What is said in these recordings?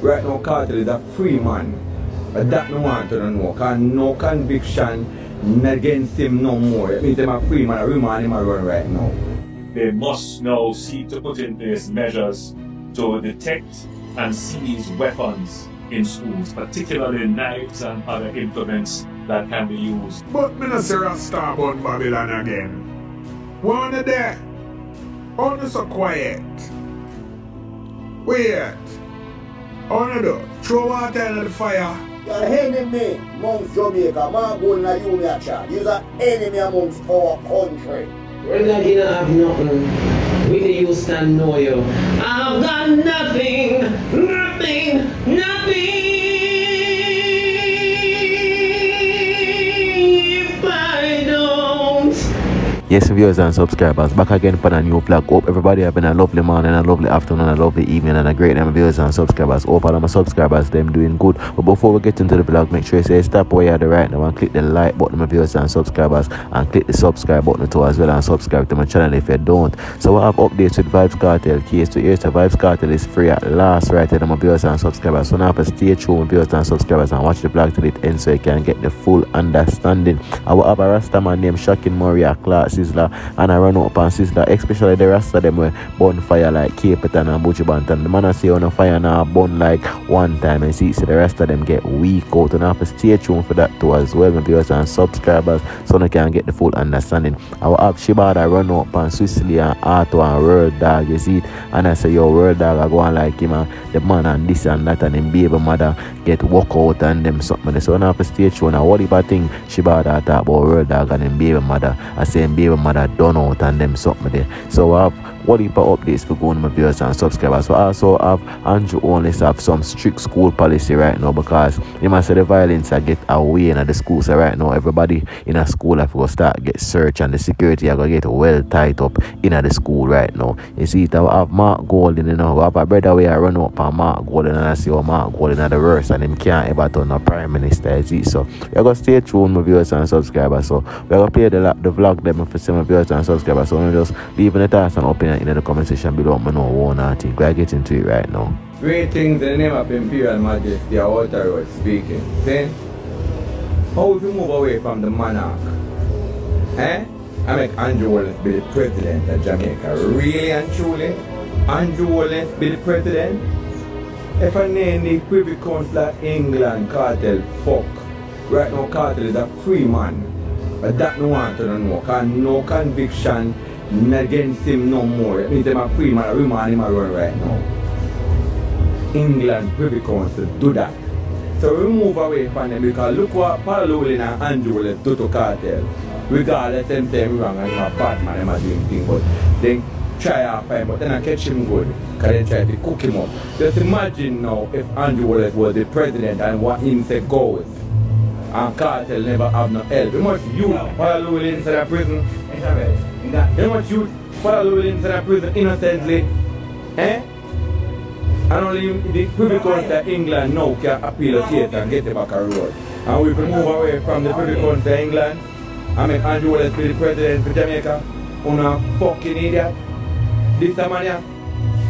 right now Kartel is a free man. But that no want to know, cause no conviction against him no more. It means him a free man, a remand him a run right now. They must now seek to put in place measures to detect and seize weapons in schools, particularly knives and other implements that can be used. But Minister no say Rasta about Babylon again. One of there. Only so quiet. Wait. Only do. Throw water in the fire. You're an enemy amongst Jamaica. Man go na you me a chat. You're an enemy amongst our country. We're not gonna have nothing. We the youth stand know you. I've got nothing, nothing, nothing. Yes, viewers and subscribers, back again for a new vlog. Hope everybody been a lovely morning, a lovely afternoon, a lovely evening, and a great night, viewers and subscribers. Hope all of my subscribers them doing good. But before we get into the vlog, make sure you say stop where you're at the right now and click the like button, my viewers and subscribers, and click the subscribe button too as well, and subscribe to my channel if you don't. So I have updates with Vybz Kartel. Case to here's the Vybz Kartel is free at last, right here, my viewers and subscribers. So now have to stay tuned, viewers and subscribers, and watch the vlog till it ends so you can get the full understanding. I will have a Rasta man named Shakin Moria, Clark Sizzla, and I run up and Sizzla, especially the rest of them were bonfire like Capleton and Buju Banton. The man I see on a fire now burn like one time and see, so the rest of them get weak out. And I have to stay tuned for that too as well, my viewers and subscribers, so they can get the full understanding. I will have Shebada run up and Swiss Lee and Arthur and World Dawg, you see? And I say, yo, World Dawg, I go on like him, and the man and this and that, and then baby mother get walk out and them something. So I have to stay tuned. And what if I think Shebada talk about World Dawg and then baby mother, I say baby mother done out and them something there. So I have what if updates for going my viewers and subscribers. So I also have Andrew only have some strict school policy right now because you must say the violence I get away in the schools so right now. Everybody in a school have to start get search and the security are gonna get well tight up in the school right now. You see it I have Mark Golding, you know, I have a brother where I run up on Mark Golding and I see how Mark Golding are the worst and him can't ever turn a prime minister, you see. So we're gonna stay tuned my viewers and subscribers. So we're gonna play the the vlog them for some viewers and subscribers. So I'm just leaving the thoughts and opinion in the comment section below. I know one I think we're getting to it right now. Great things in the name of Imperial Majesty, our Walter Road speaking. Then, how if you move away from the monarch? Eh? I make Andrew Holness be the president of Jamaica. Really and truly? Andrew Holness be the president? If I name the Privy Council England Kartel, fuck. Right now, Kartel is a free man. But that no want to know, cause no conviction against him no more. It means him a free man, a remand him a run right now. England Council do that. So we move away from them because look what Paralolin and Andrew do to Kartel. Regardless them say him wrong and him a bad man, him a doing thing, but then try after him, but then I catch him good. Cause they try to cook him up. Just imagine now if Andrew Holness was the president and what him say goes. And Kartel never have no help. How much you Paralolin inside of prison? How much you Paralolin inside of prison innocently? Eh? And only the Privy Council of England now can appeal to it and get it back a road. And we can move away from the Privy Council of England and make Andrew Holness be the president of Jamaica. On a fucking idiot. This man yeah.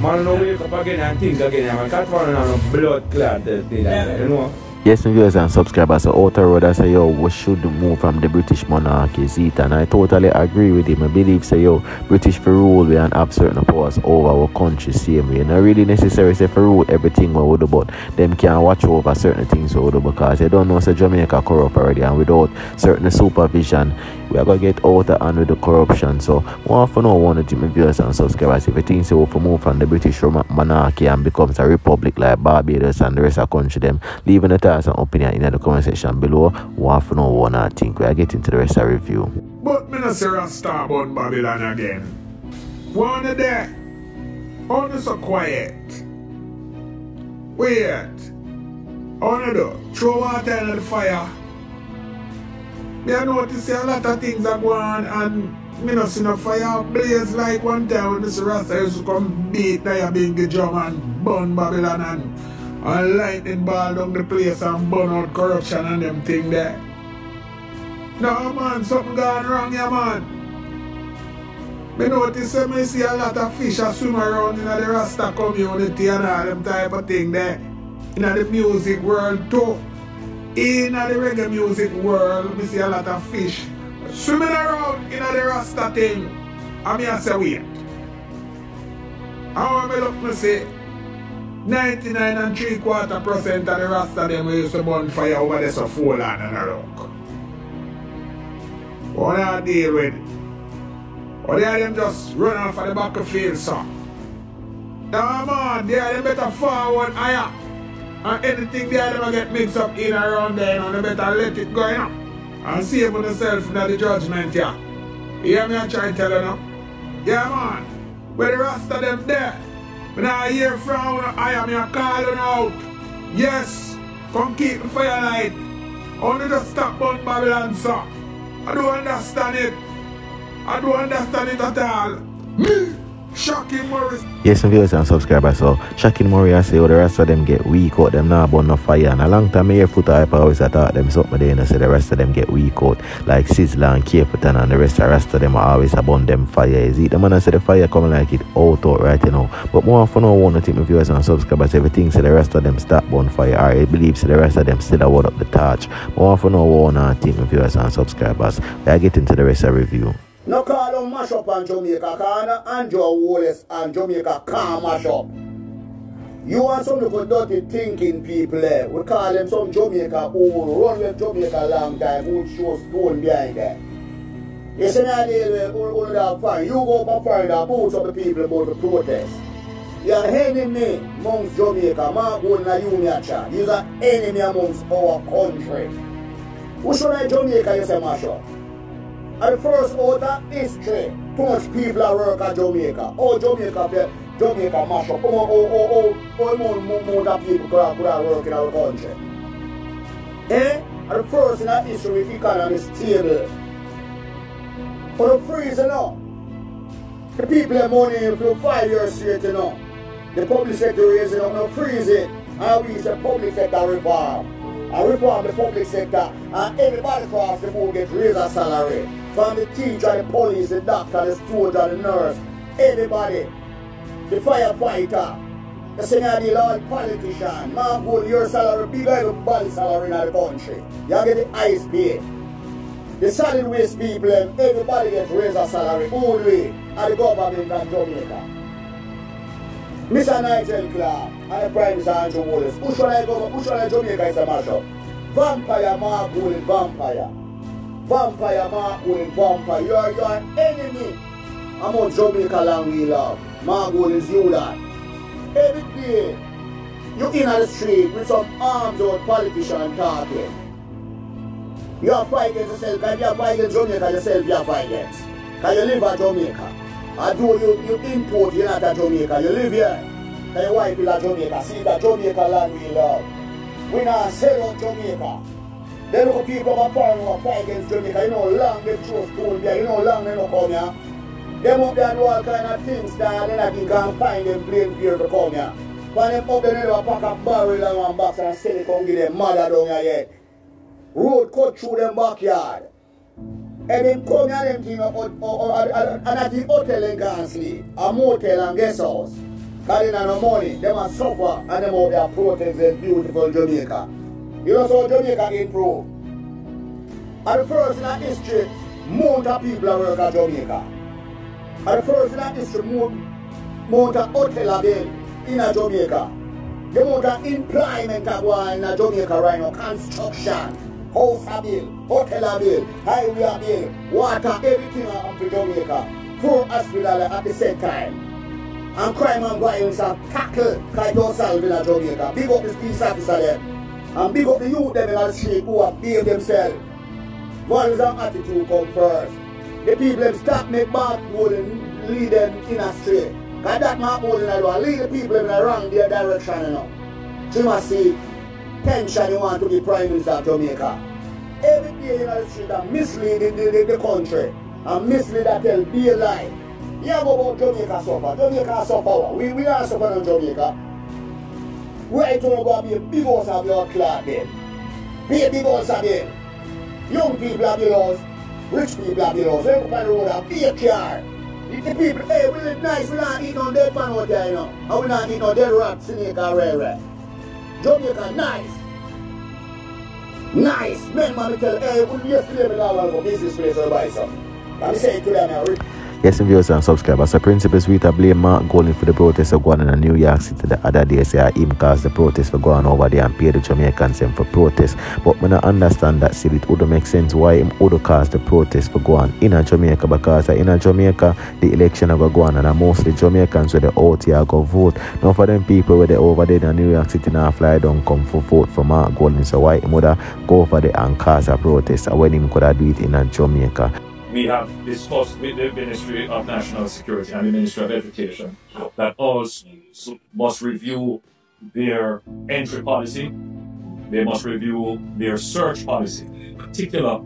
Man no wake up again and think again. Man can't find no blood clot you know. Yes, viewers and subscribers, Outer Road, I say, yo, we should move from the British monarchy seat, and I totally agree with him. I believe, say, yo, British for rule, we and have certain powers over our country, same way. Not really necessary, say, for rule everything we would do, but them can watch over certain things we would do, because they don't know, say, Jamaica corrupt already, and without certain supervision, we are going to get of hand with the corruption. So, more for now, one of my viewers and subscribers, if you think so, we move from the British monarchy and becomes a republic like Barbados and the rest of the country, them leaving the thoughts and opinion in the comment section below. For now, one I think we are getting to the rest of the review. But say Rasta about Babylon again. One of there. Only so quiet. Wait. Only do. Throw water in the fire. Notice say a lot of things are going on and me no see no fire blaze like one time when Mr. Rasta used to come beat big drum and burn Babylon and, and lightning ball down the place and burn out corruption and them thing there. No man, something gone wrong here man. Me notice say me see a lot of fish a swim around in the Rasta community and all them type of thing there. in the music world too. In the reggae music world, we see a lot of fish swimming around in the Rasta thing. And me I say wait. How me look me say 99 and 3 quarter percent of the Rasta them we used to burn fire over there so fall on and a rock. What I deal with? Or they are them just run off of the back of field so. Nah man, they are them better forward higher. And anything are them get mixed up in around there, you know, better let it go, you know. And save yourself in the judgment, yeah. You hear me I try to tell you now? Yeah man. Where the rest of them there. When I hear from I am here calling out. Yes, come keep the fire light. Only just stop on Babylon, sir. I don't understand it. I don't understand it at all. Me. Yes, some viewers and subscribers. So, Shakin Murray, I say, all the rest of them get weak out. Them now burn no fire. And a long time, I hear foot hype always thought them something there. And I say the rest of them get weak out. Like Sizzla and Capleton and the rest, the rest of them are always burn them fire. Is it? The man I say the fire coming like it out, out right, you know. But more often, I want to think my viewers and subscribers, everything, say the rest of them start burn fire. I believe, say the rest of them still hold up the torch. More often, I want to think my viewers and subscribers. I get into the rest of the review. No call them mash up on Jamaica, cause Andrew Holness and Jamaica can't mash up. You want some little dirty thinking people there. We call them some Jamaica who run with Jamaica long time, who show stone behind them. You see me deal with who that fine. You go up and find out boots of the people about the protest. You're an enemy amongst Jamaica. Mark Golding you me a. You're an enemy amongst our country. Who should I Jamaica you say mash up? And the first out of history, too much people are work at Jamaica. Oh, Jamaica, Jamaica mash up. Oh, oh, oh, oh, oh, more, more, more than people could have, could have work in our country. Eh? And the first in our history, the economy is stable. But the freeze, you know. The people have money for five years straight, you know. The public sector is, you know, no freeze it. And we say public sector reform. And reform the public sector. And everybody across the board gets raised a salary. From the teacher, the police, the doctor, the soldier, the nurse. Everybody. The firefighter. The senior deal all politician. Man, go your salary bigger than everybody's salary in the country. You get the ice pay. The solid waste people, and everybody gets raised a salary all the way at the government of Jamaica. Mr. Nigel Clarke and the Prime Minister Andrew Holness. Who shall I go? Who shall I Jamaica is a mashup? Vampire Mark Vampire. Vampire Mark Golding Vampire. You are, you are an enemy among Jamaica land we love. Mark Golding is you that. Every day, you in the street with some arms out politician talking. You have fight against yourself, because you have fight against Jamaica yourself, you have fight against. Because you live at Jamaica. Although you, you import, you're not at Jamaica, you live here. Because your wife is at Jamaica. See that Jamaica land we love. We not sell out Jamaica. They look at people up foreign who fight against Jamaica. You know long they throw stone there, you know long they don't come here. Them up there do all kind of things that they not even can find them blame fear to come here. When them up there, they a pack of barrel and one box and sell it come give them mother down here yet. Road cut through them backyard. And them come here them thing and at the hotel and can sleep. A motel and guest house. Cause they not no money. Them a suffer and them out there protest in beautiful Jamaica. You know so Jamaica improve. And the first in our history, of people are work at Jamaica. And the first in our history, amount of hotel are in a Jamaica. The amount of employment are going in a Jamaica right now, construction, house are built, hotel are built, highway are built, water, everything are up to Jamaica. Four hospital at the same time. And crime and violence are tackled by yourself in a Jamaica. Big up the peace officer there. And big up the youth them in the street who have behaved themselves. Values and attitude come first. The people them stop make bad goal and lead them in a straight. Cause that man holding a door, lead the people in the wrong their direction, you know. You must see, pension you want to be Prime Minister of Jamaica. Every day in the street and misleading the, the, the country. And mislead that tell be a lie. You go about Jamaica suffer. Jamaica suffer. We, we are suffering in Jamaica. Right to go be a big house of your clock then. Be a big of them. Young people have the laws. Rich people have the laws. Go on the road and be a car. The people, hey, we live nice, we not eat no dead man out there, you know. And we not eat no dead rat, snake or rare rat. Jamaica nice. Nice. Remember me tell hey, yesterday me go to business place to buy some. I'm saying to them now. Yes, and viewers and subscribers. The principal suite I blame Mark Golding for the protest of going in New York City the other day. Say him caused the protest for going over there and pay the Jamaicans them for protest. But when I understand that still it would make sense why him would cause the protest for going in a Jamaica because in a Jamaica the election are go on and mostly Jamaicans where the out here go vote. Now for them people where they over there in New York City now fly don't come for vote for Mark Golding. So why him would go over there and cause a protest when him could have do it in a Jamaica. We have discussed with the Ministry of National Security and the Ministry of Education that all schools must review their entry policy, they must review their search policy. In particular,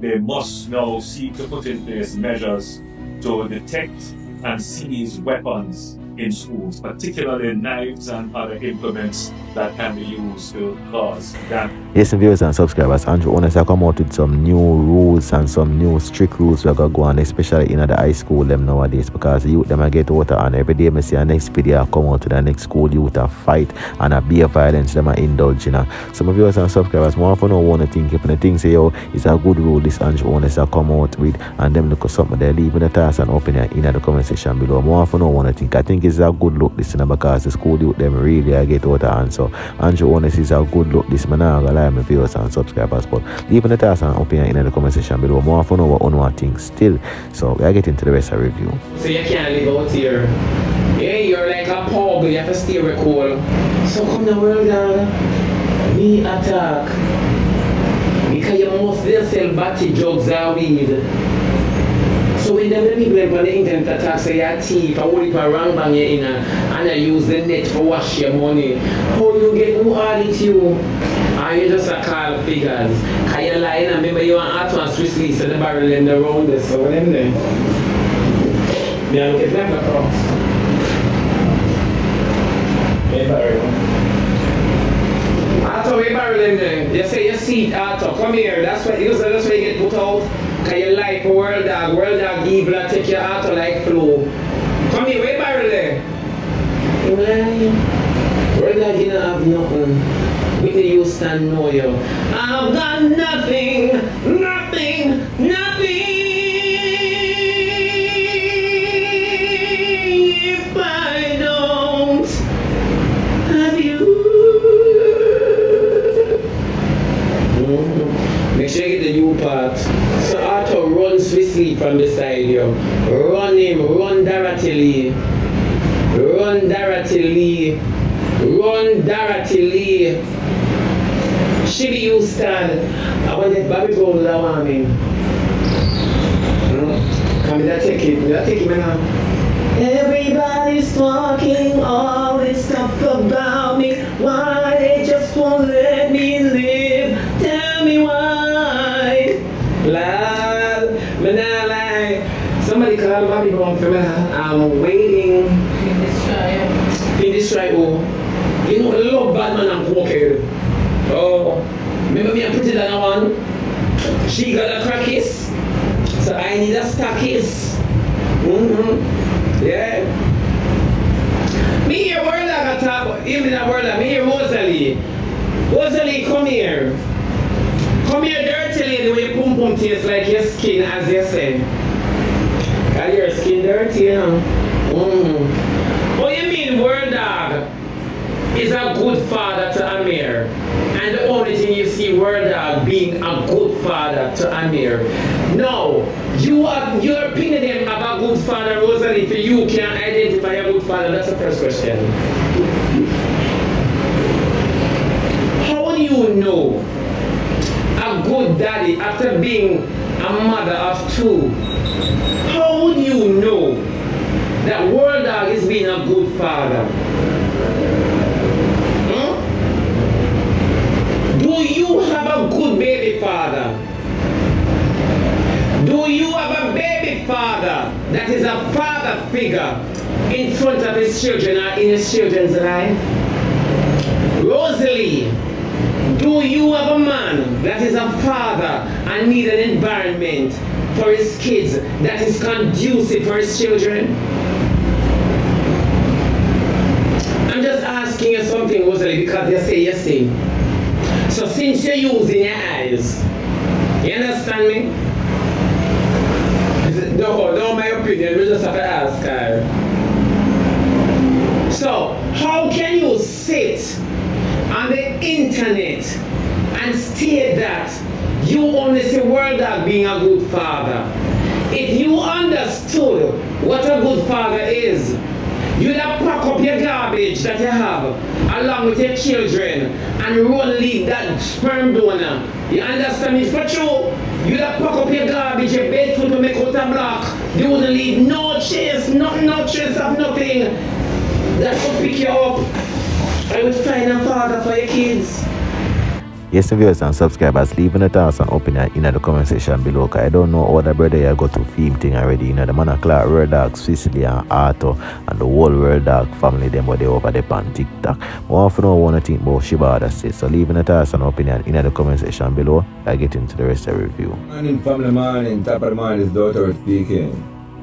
they must now seek to put in place measures to detect and seize weapons in schools, particularly knives and other implements that can be used to cause damage. Yes, and viewers and subscribers, Andrew Holness come out with some new rules and some new strict rules we're gonna go on, especially in the high school them nowadays because youth them a get water and every day I see a next video I come out to the next school youth a fight and a beer violence them a indulge in. Some of viewers and subscribers more for no wanna think if the thing say yo it's a good rule this Andrew Holness have come out with and them look at something they leave in the task and open it in the comment section below. More for no wanna think. I think it's a good look this you because the school youth them really I get water and so Andrew Holness is a good look this man not gonna my viewers and subscribers but leave in the task and opinion in the comment section below more for know what on what things still so we are getting to the rest of the review So you can't live out here. Yeah, you're like a pug, you have to stay recall. So come the world down, we attack. Because you must still sell batty drugs and weed. So when them people them on the internet attack say you're a thief, I will a wrong bang you in a, and I use the net for wash your money. How you get who audit you? And you just a call figures. Cause you lying and remember you want Art and Swiss Lee so the barrel in the round there, so them there. Me and get them across. Hey, barrel. Arthur, we barrel in there. You say your seat, Arthur. Come here. That's what you. That's where you get put out. Cause you like World Dawg. World Dawg give blood take your Arthur like flow. Come here. We barrel there. Lying. World Dawg you don't have nothing. With you stand know you. I've got nothing. Nothing. Nothing. Want that Bobby Gold that one me. Come here, take it. Me take it, man. Everybody's talking all this stuff about me. Why they just won't let me live? Tell me why. Lad, me nah lie. Somebody call Bobby Brown for me. I'm waiting. Finish right, oh. You know, the love bad man and cocaine. Oh, remember me and pretty than one? She got a crackies. So I need a stackies. Mm-hmm. Yeah. Me here world I got talk even in a world me here Rosalie. Rosalie, come here. Come here, dirty lady, with your pum pum taste like your skin, as you said. Got your skin dirty, you know. Mm-hmm. What you mean, World Dawg? Is a good father to Amir. And the only thing you see World Dawg being a good father to Amir. No, you are your opinion of a good father, Rosalie, if you can identify a good father, that's the first question. How do you know a good daddy after being a mother of two? How would you know that World Dawg is being a good father? Do you have a good baby father? Do you have a baby father that is a father figure in front of his children or in his children's life? Rosalie, do you have a man that is a father and need an environment for his kids that is conducive for his children? I'm just asking you something, Rosalie, because you say you see. So since you're using your eyes, you understand me? No, no, my opinion, we just have to ask her. So, how can you sit on the internet and state that you only see World Dawg being a good father? If you understood what a good father is, you'd have pack up your garbage that you have along with your children and run leave that sperm donor. You understand me? For true, you'd have pack up your garbage, your bed food to make out a block. You wouldn't leave no chance, no, no trace of nothing that could pick you up. I would find a father for your kids. Yes, viewers and subscribers, leave the thoughts and opinion in the comment section below. Cause I don't know all the brother you got to film thing already. You know, the man of Clark, World Dawg, Sicily and Arthur and the whole World Dawg family, them what they over there on TikTok. I want to what think about Shiba that's it. So leave the thoughts and opinion in the comment section below. I get into the rest of the review. Morning, family morning, top of the morning, his daughter speaking.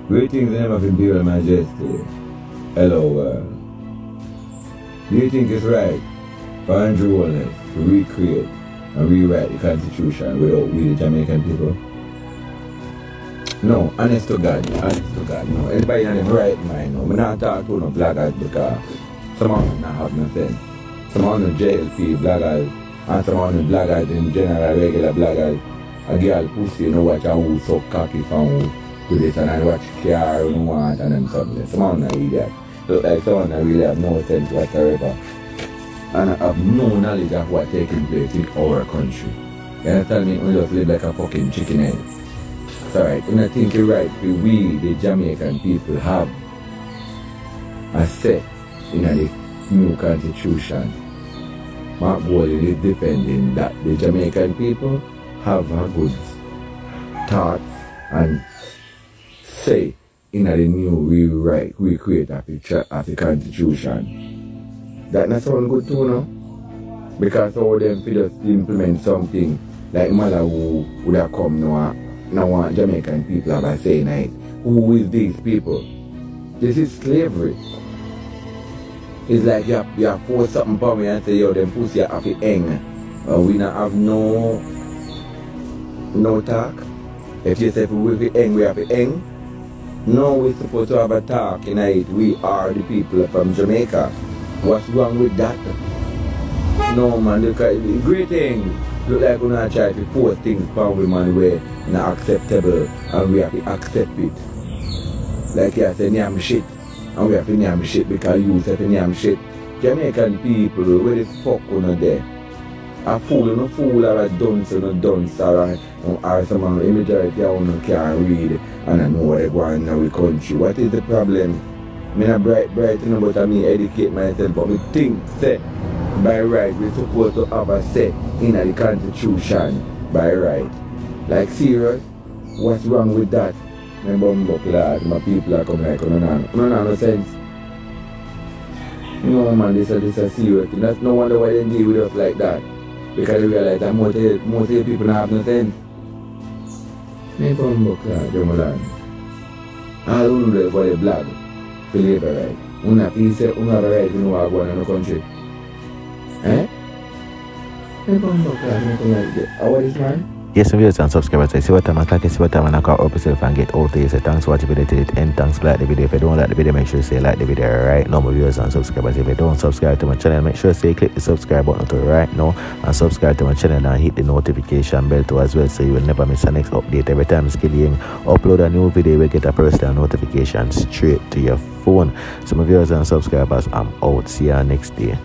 Greetings in the name of Imperial Majesty. Hello, world. Do you think it's right for Andrew Holness to recreate and rewrite the Constitution without we, the Jamaican people? No, honest to God, honest to God, no. Anybody in the right mind, no. We not talk to no blackguards because some of them not have no sense. Some of them JLP blackguards and some of them blackguards in general, regular blackguards. A girl pussy, you know, watch a who so cocky from who do this and I watch car, you know, want and them something. Some of them not idiot. Look like someone that really have no sense whatsoever. And I have no knowledge of what taking place in our country. You understand me? We just live like a fucking chicken head. It's alright. And I think you're right. We, the Jamaican people, have a set in the new constitution. Mark Bowley is defending that the Jamaican people have a good thought and say in the new rewrite, recreate of the, of the constitution. That not sound good too, no? Because all them fi just implement something like Malawi would have come now, now Jamaican people have a say night. Who is these people? This is slavery. It's like you have, you have force something upon me and say, yo, them pussy have to hang. Uh, we not have no, no talk. If you say we have to hang, we have to hang. No, we're supposed to have a talk it. We are the people from Jamaica. What's wrong with that? No man, look at the great thing. Look like we're not trying to force things we man where not acceptable and we have to accept it. Like you say nyam shit. And we have to nyam shit because you say nyam shit. Jamaican people, where the fuck on there? A fool, no fool or a dunce, no dunce or, a, or some of the majority of them can't read and I know what they on in our country. What is the problem? Me not bright, bright, you know, but I mean educate myself, but me think, say, by right, we're supposed to have a say in the constitution, by right. Like serious, what's wrong with that? My bum lad, my people are coming like, no, no, no, no, no sense. No man, this is, this is serious. That's no wonder why they deal with us like that. Because they realize that most of, most of the people don't have no sense. My bum lad, you lad. All who know for the blood, to live right. Una feel say, una have a right to know what going on in the country. Eh? My bum lad, nothing like that. How is this man? Yes, viewers and subscribers, I see what time I clock, I see what time I call up yourself and get all there. So thanks for watching the video till the end. Thanks for like the video. If you don't like the video, make sure you say like the video right now. My viewers and subscribers, if you don't subscribe to my channel, make sure you say click the subscribe button to right now and subscribe to my channel and hit the notification bell too as well so you will never miss the next update. Every time Skilli Yeng upload a new video, you will get a personal notification straight to your phone. So my viewers and subscribers, I'm out. See you next day.